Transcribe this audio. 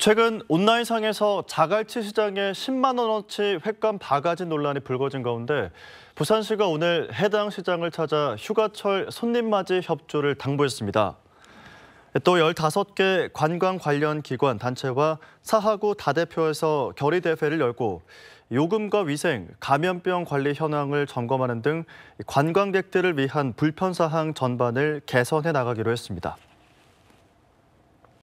최근 온라인상에서 자갈치 시장에 10만 원어치 횟감 바가지 논란이 불거진 가운데 부산시가 오늘 해당 시장을 찾아 휴가철 손님 맞이 협조를 당부했습니다. 또 15개 관광 관련 기관, 단체와 사하구 다대표에서 결의대회를 열고 요금과 위생, 감염병 관리 현황을 점검하는 등 관광객들을 위한 불편사항 전반을 개선해 나가기로 했습니다.